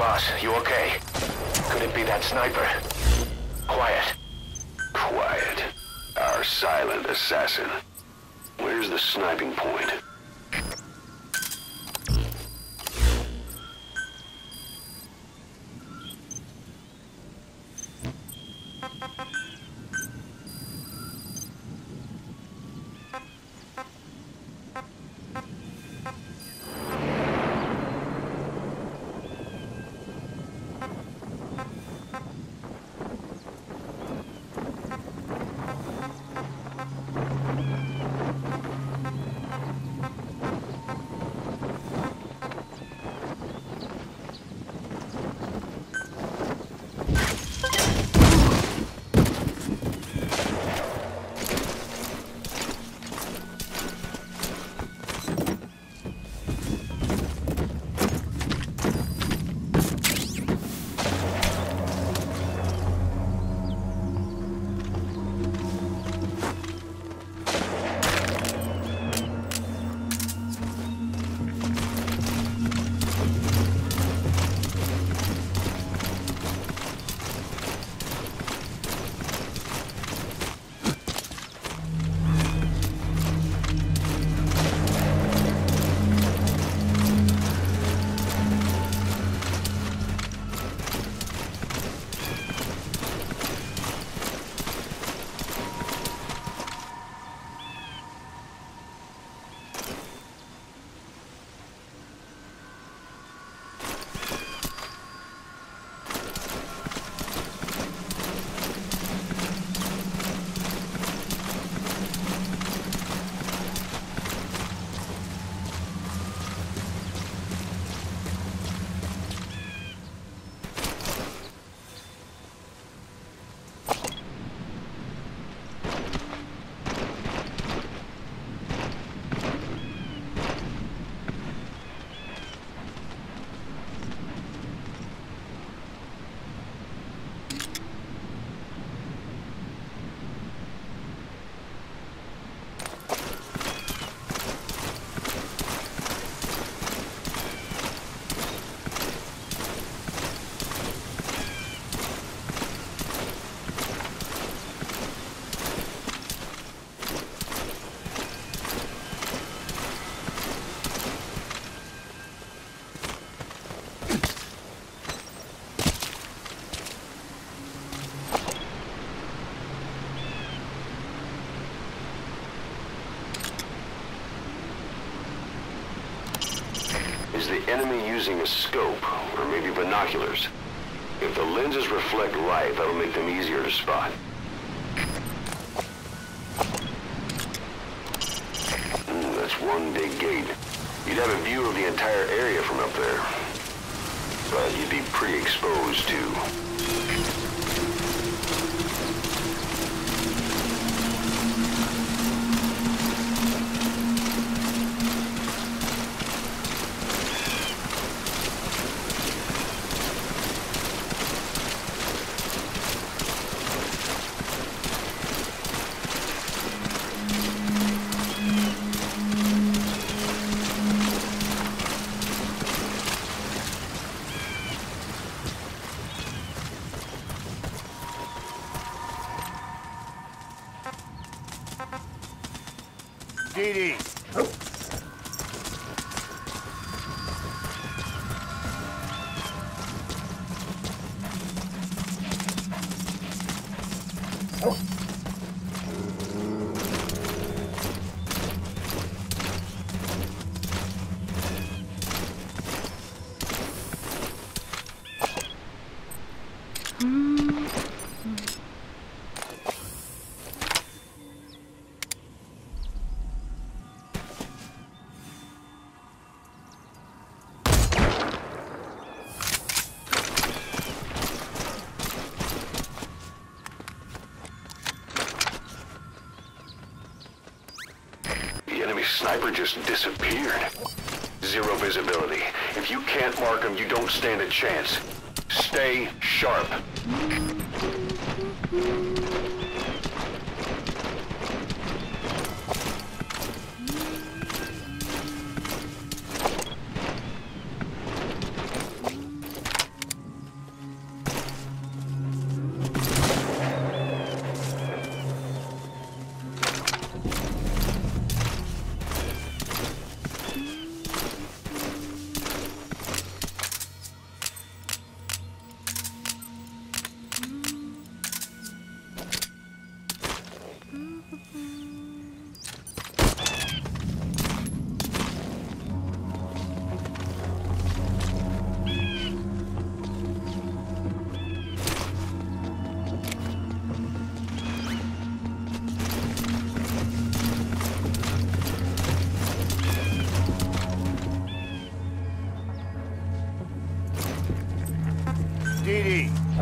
Boss, you okay? Could it be that sniper? Quiet. Quiet. Our silent assassin. Where's the sniping point? Using a scope, or maybe binoculars? If the lenses reflect light, that'll make them easier to spot. Hmm, that's one big gate. You'd have a view of the entire area from up there. But you'd be pretty exposed, too. The sniper just disappeared. Zero visibility. If you can't mark him, you don't stand a chance. Stay sharp.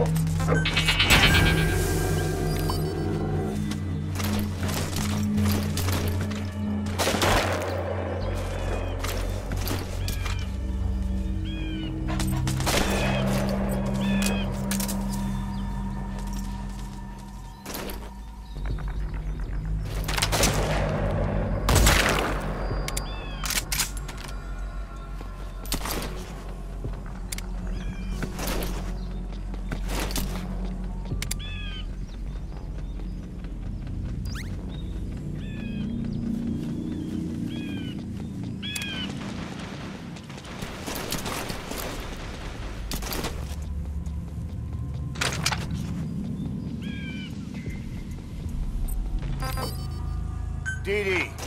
oh DD. DD.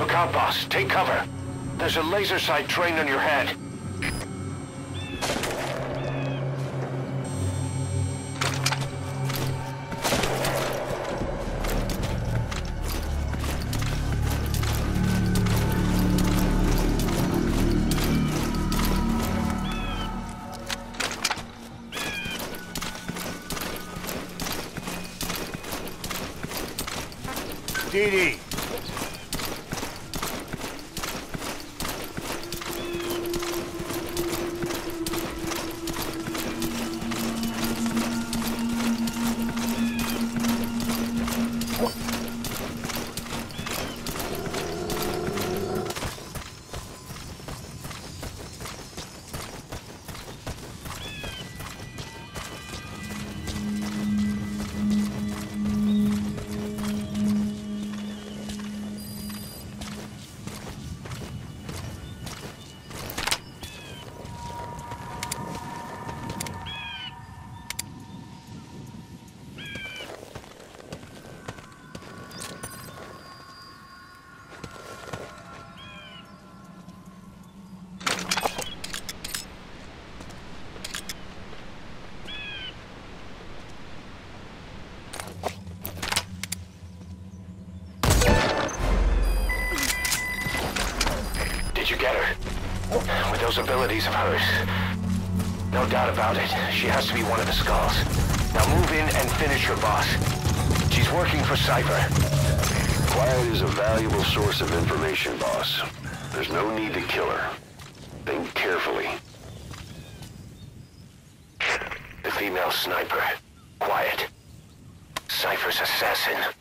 Look out, boss. Take cover. There's a laser sight trained on your head. DD. Abilities of hers. No doubt about it. She has to be one of the Skulls. Now move in and finish her boss. She's working for Cypher. Quiet is a valuable source of information, boss. There's no need to kill her. Think carefully. The female sniper. Quiet. Cypher's assassin.